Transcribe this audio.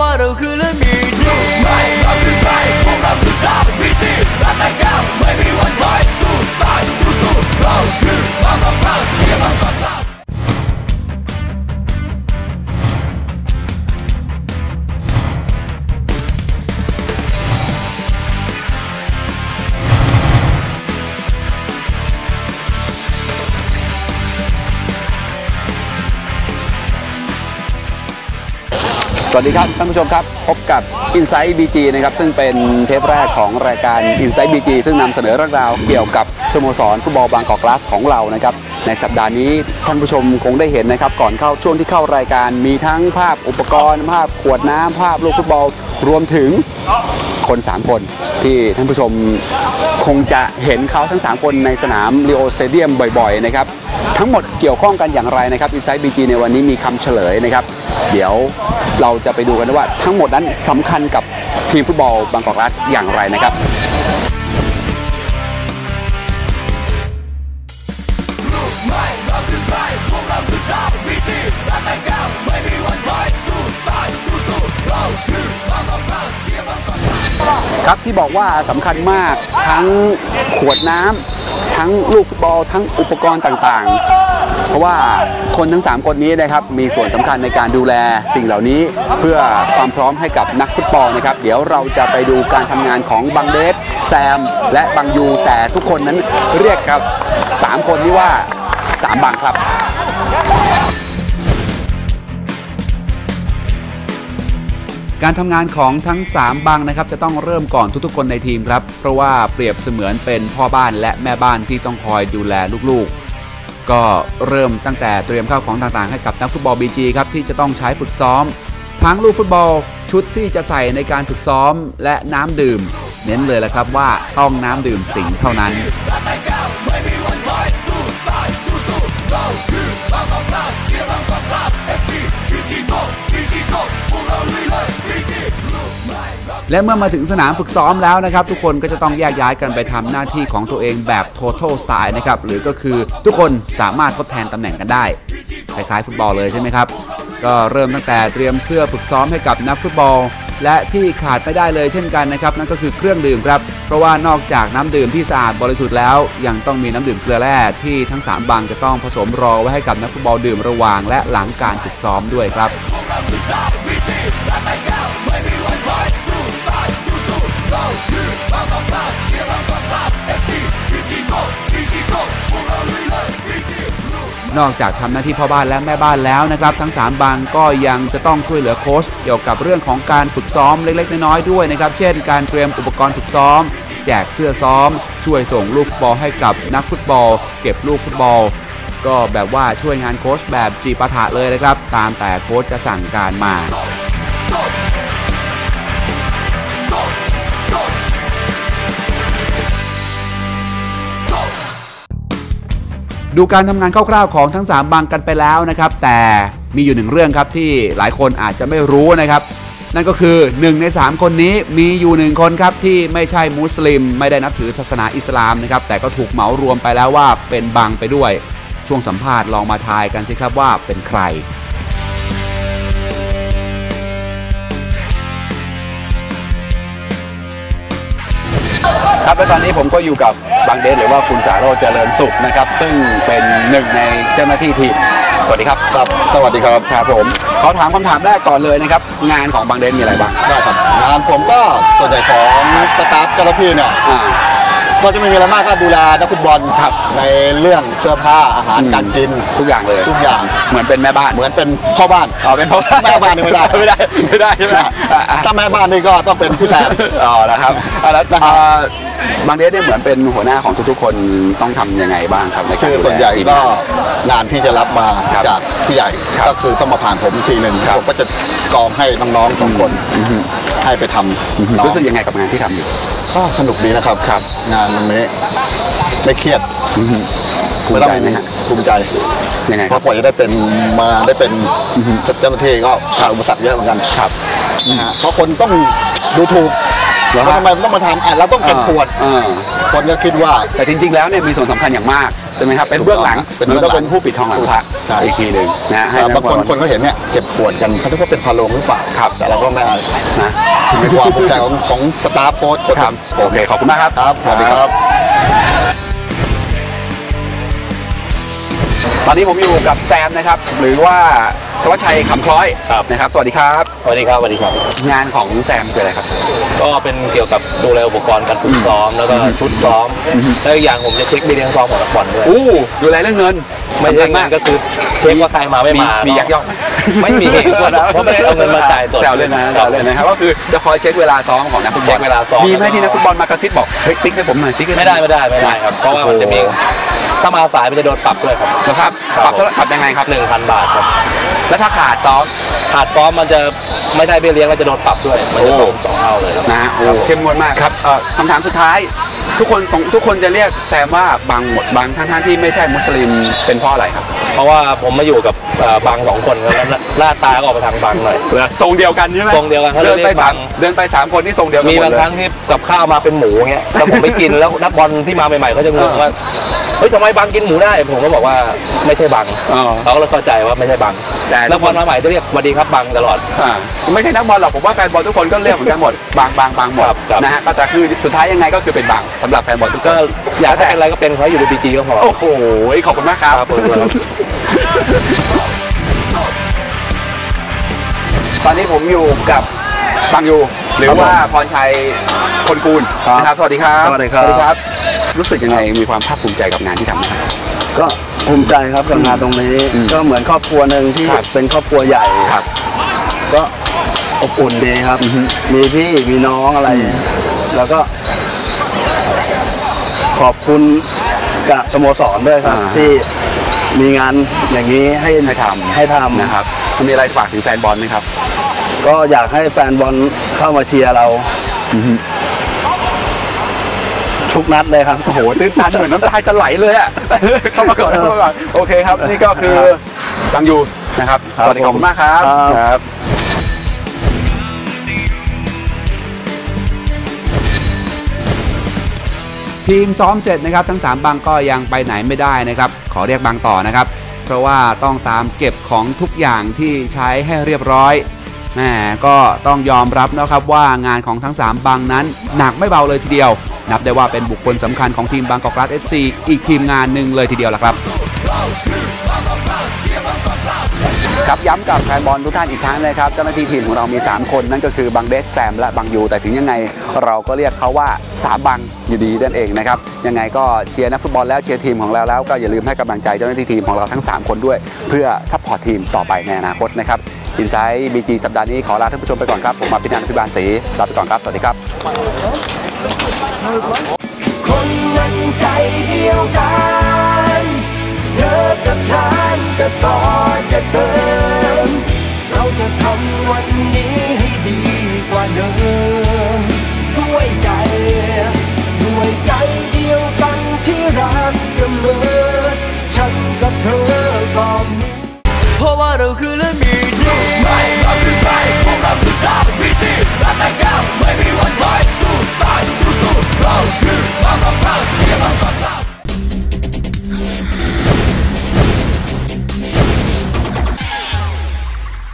ว่าเราคือเรื่องมีจริงไม่เราคือใครพวกเราคือชาวมีจริงรักแต่ก้าวไม่มีวันถอยสู้ตายสู้สู้เรา สวัสดีครับท่านผู้ชมครับ พบกับ Insight BG นะครับซึ่งเป็นเทปแรกของรายการ Insight BG ซึ่งนำเสนอเรื่องราวเกี่ยวกับสโมสรฟุตบอลบางกอกกลาสของเรานะครับในสัปดาห์นี้ท่านผู้ชมคงได้เห็นนะครับ ก่อนเข้าช่วงที่เข้ารายการมีทั้งภาพอุปกรณ์ ภาพขวดน้ำภาพลูกฟุตบอลรวมถึงคน 3 คนที่ท่านผู้ชมคงจะเห็นเขาทั้ง 3 คนในสนามลีโอสเตเดียมบ่อยๆนะครับทั้งหมดเกี่ยวข้องกันอย่างไรนะครับ Inside BG ในวันนี้มีคำเฉลยนะครับ เดี๋ยว เราจะไปดูกันว่าทั้งหมดนั้นสำคัญกับทีมฟุตบอลบางกอกรัฐอย่างไรนะครับครับที่บอกว่าสำคัญมากทั้งขวดน้ำ ทั้งลูกฟุตบอลทั้งอุปกรณ์ต่างๆ เพราะว่าคนทั้ง 3 คนนี้นะครับมีส่วนสำคัญในการดูแลสิ่งเหล่านี้ เพื่อความพร้อมให้กับนักฟุตบอลนะครับ เดี๋ยวเราจะไปดูการทำงานของบังเดฟแซม และบังยูแต่ทุกคนนั้นเรียกกับ 3 คนนี้ว่า 3 บังครับ การทำงานของทั้ง 3 บังนะครับจะต้องเริ่มก่อนทุกๆคนในทีมครับ เพราะว่าเปรียบเสมือนเป็นพ่อบ้านและแม่บ้านที่ต้องคอยดูแลลูกๆ ก็เริ่มตั้งแต่เตรียมข้าวของต่างๆ ให้กับนักฟุตบอลบีจีครับที่จะต้องใช้ฝึกซ้อม ทั้งลูกฟุตบอลชุดที่จะใส่ในการฝึกซ้อมและน้ำดื่ม เน้นเลยละครับว่าต้องน้ำดื่มสิงเท่านั้น และเมื่อมาถึงสนามฝึกซ้อมแล้วนะครับ ทุกคนก็จะต้องแยกย้ายกันไปทำหน้าที่ของตัวเองแบบ total style นะครับหรือก็คือทุกคนสามารถทดแทนตำแหน่งกันได้คล้ายๆฟุตบอลเลยใช่ไหมครับก็เริ่มตั้งแต่เตรียมเสื้อฝึกซ้อมให้กับนักฟุตบอล และที่ขาดไม่ได้เลยเช่นกันนะครับนั่นก็คือเครื่องดื่มครับ เพราะว่านอกจากน้ำดื่มที่สะอาดบริสุทธิ์แล้ว ยังต้องมีน้ำดื่มเกลือแร่ที่ทั้งสามบังจะต้องผสมรอไว้ให้กับนักฟุตบอลดื่มระหว่างและหลังการฝึกซ้อมด้วยครับ เราคือบางกอกกลาเชียร์บางกอกกลาง FC BG go BG go พวกเราลุยเลย BG ลูกนอกจากทำหน้าที่พ่อบ้านและแม่บ้านแล้วนะครับ ทั้ง 3 บังก็ยังจะต้องช่วยเหลือโค้ชเกี่ยวกับเรื่องของการฝึกซ้อมเล็กๆน้อยๆด้วยนะครับ เช่น การเตรียมอุปกรณ์ฝึกซ้อม แจกเสื้อซ้อม ช่วยส่งลูกฟุตบอลให้กับนักฟุตบอล เก็บลูกฟุตบอล ก็แบบว่าช่วยงานโค้ชแบบจีปาถะเลยนะครับ ตามแต่โค้ชจะสั่งการมา ดูการทำงานคร่าวๆของทั้ง 3บังกันไปแล้วนะครับ แต่มีอยู่หนึ่งเรื่องครับที่หลายคนอาจจะไม่รู้นะครับ นั่นก็คือ 1 ใน 3 คนนี้มีอยู่หนึ่งคนครับที่ไม่ใช่มุสลิม ไม่ได้นับถือศาสนาอิสลามนะครับ แต่ก็ถูกเหมารวมไปแล้วว่าเป็นบังไปด้วย ช่วงสัมภาษณ์ลองมาทายกันสิครับว่าเป็นใคร ครับและตอนนี้ผมก็อยู่กับบางเดชหรือว่าคุณสาโรจเจริญสุขนะครับ ซึ่งเป็นหนึ่งในเจ้าหน้าที่ทีมสวัสดีครับครับ สวัสดีครับครับผมขอถามคำถามแรกก่อนเลยนะครับ งานของบางเดชมีอะไรบ้างได้ครับงานผมก็ส่วนใหญ่ของสตาฟเจ้าหน้าที่เนี่ยอ่า ก็จะไม่มีอะไรมากก็ดูแลนักฟุตบอลครับ ในเรื่องเสื้อผ้าอาหารการกินทุกอย่างเลย ทุกอย่างเหมือนเป็นแม่บ้านเหมือนเป็นพ่อบ้าน อ๋อเป็นพ่อแม่บ้านนี่ไม่ได้ ไม่ได้ไม่ได้ใช่ไหมอ่าอ่าถ้าแม่บ้านนี่ก็ต้องเป็นผู้แทน อ๋อแล้วครับอ่าแล้วอ่าบางเดชเนี่ยเหมือนเป็นหัวหน้าของทุกๆ คนต้องทำยังไงบ้างครับในการคือดูแลส่วนใหญ่ทีมก็งาน งานที่จะรับมาครับจากผู้ใหญ่ครับก็คือต้องมาผ่านผมทีหนึ่งครับผมก็จะกองให้น้องๆสองคนให้ไปทำน้องรู้สึกยังไงกับงานที่ทำอยู่ ก็สนุกดีนะครับครับ งานมันไม่ไม่เครียดภูมิใจไหมฮะ ภูมิใจ ยังไงเพครับ ราะกว่าจะได้เป็นมาได้เป็นเจ้าหน้าที่ก็ผ่านอุปสรรคเยอะเหมือนกันครับนะฮะเพราะคนต้องดูถูก เหรอแล้วฮะ ทำไมต้องมาทำอะเราต้องเก็บขวดเออคนก็คิดว่า แต่จริง ๆ แล้วเนี่ยมีส่วนสำคัญอย่างมากใช่ไหมครับเป็นเบื้องหลังเป็นมันเบื้ก็องหลังเป็นผู้ปิดทองหลังพระใช่ อีกทีหนึ่งนะฮะให้แต่นับากงคนบอลคนเขาเห็นเนี่ยเก็บขวดกันเขาคิดว่าเป็นพาโลงหรือเปล่าครับ แต่เราก็ไม่เอานะในความภูมิใจของของสตาร์โค้ชคนครับโอเคขอบคุณมากครับ ครับสวัสดีครับ ตอนนี้ผมอยู่กับแซมนะครับ หรือว่าธวัชชัยคำคล้อยครับ นะครับ สวัสดีครับ สวัสดีครับสวัสดีครับ งานของแซมคืออะไรครับ ก็เป็นเกี่ยวกับดูแลอุปกรณ์การฝึกซ้อมแล้วก็ชุดซ้อมแล้วอีกอย่างผมจะเช็คเบี้ยเลี้ยงซ้อมของนักบอลด้วยอู้ดูแลเรื่องเงินไม่ใช่สำคัญเงินก็คือเช็คว่าใครมาไม่มีมามีมียักยอกไหม ไม่มีเพราะไม่ได้เอาเงินมาจ่ายสดแซวเล่นนะแซวเล่นนะครับก็คือจะคอยเช็คเวลาซ้อมของนักฟุตบอลเช็คเวลาซ้อมมีไหมที่นักฟุตบอลมากระซิบบอกเฮ้ยติ๊กให้ผมหน่อยติ๊กให้ผมไม่ได้ไม่ได้ไม่ได้ครับเพราะว่ามันจะมีถ้ามาสายมันจะโดนปรับด้วยครับนะครับครับปรับเท่าไหร่ปรับยังไงครับหนึ่งพันบาทครับ แล้วถ้าขาดซ้อมขาดซ้อมมันจะไม่ได้เบี้ยเลี้ยงก็จะโดนปรับด้วยมันจะโอ้โดนสองเท่าเลยครับนะฮะโอ้เข้มงวดมากครับเอ่อคำถามสุดท้าย ทุกคนสงทุกคนจะเรียกแซมว่าบางหมดบางทั้งท่านที่ไม่ใช่มุสลิมเป็นเพราะอะไรครับเพราะว่าผมมาอยู่กับเอ่อบางสองคนครับแล้วหน้าตาก็ออกไปทางบางหน่อย ทรงเดียวกันใช่ไหมทรงเดียวกันเขาเดินไปเรียกสามบาง เดินไปสามคนที่ทรงเดียวกันมีหมบาดงเลย ครั้งที่กับข้าวมาเป็นหมูเงี้ยแล้วผมไม่กินแล้วนักบอลที่มาใหม่ๆเขาจะงงว่า เฮ้ยทำไมบางกินหมูได้ ผมก็บอกว่าไม่ใช่บางอ๋อ เขาก็เลยเข้าใจว่าไม่ใช่บางแต่นักบอลมาใหม่จะเรียกสวัสดีครับบางตลอด อ่าไม่ใช่นักบอลหรอกผมว่าแฟนบอลทุกคนก็เรียกเหมือนกันหมดบางบางบางหมดครับครับ นะฮะก็แต่คือสุดท้ายยังไงก็คือเป็นบางสำหรับแฟนบอลทุกคก็นอยากให้เป็นอะไรก็เป็นเขาอยู่ในบีจีก็พอ โอ้โหขอบคุณมากครับ ครับผมครับ ตอนนี้ผมอยู่กับบังยูหรือว่าพรชัยคนกูลนะครับสวัสดีครับสวัสดีครับ รู้สึกยังไงมีความภาคภูมิใจกับงานที่ทำนะครับ ก็ภูมิใจครับกับงานตรงนี้ อืมก็เหมือนครอบครัวหนึ่งที่ครับ เป็นครอบครัวใหญ่ครับ ก็อบอุ่นดีครับมีพี่มีน้องอะไร แล้วก็ ขอบคุณกับสโมสรด้วยครับ อ่าที่มีงานอย่างนี้ให้ให้ทำ ให้ทำนะครับมีอะไรฝากถึงแฟนบอลไหมครับ ก็อยากให้แฟนบอลเข้ามาเชียร์เรา ทุกนัดเลยครับ โอ้โหตื้นตันเหมือนน้ำตาจะไหลเลยอะเข้ามาก่อนเข้ามาก่อนโอเคครับ นี่ก็คือบังยูนะครับครับ สวัสดีขอบคุณมากครับครับครับทีมซ้อมเสร็จนะครับ ทั้ง 3บังก็ยังไปไหนไม่ได้นะครับ ขอเรียกบังต่อนะครับ เพราะว่าต้องตามเก็บของทุกอย่างที่ใช้ให้เรียบร้อย แหมก็ต้องยอมรับนะครับว่างานของทั้ง 3 บังนั้น หนักไม่เบาเลยทีเดียว นับได้ว่าเป็นบุคคลสำคัญของทีม Bangkok Glass FC อีกทีมงานหนึ่งเลยทีเดียวล่ะครับ ครับย้ำกับแฟนบอลทุกท่านอีกครั้งนะครับเจ้าหน้าที่ทีมของเรามี 3 คนนั่นก็คือบังเบสแซมและบังยู แต่ถึงยังไงเราก็เรียกเขาว่าสามบังอยู่ดีนั่นเองนะครับยังไงก็เชียร์นักฟุตบอลแล้วเชียร์ทีมของเราแล้วก็อย่าลืมให้กำลังใจเจ้าหน้าที่ทีมของเราทั้ง 3 คนด้วย เพื่อ support ทีมต่อไปในอนาคตนะครับ Inside BG สัปดาห์นี้ขอลาท่านผู้ชมไปก่อนครับผมมาพินันท์พิบาลศรีลาไปก่อนครับสวัสดีครับคนนั้นใจเดียวกันเธอกับฉัน 我都喝了米酒。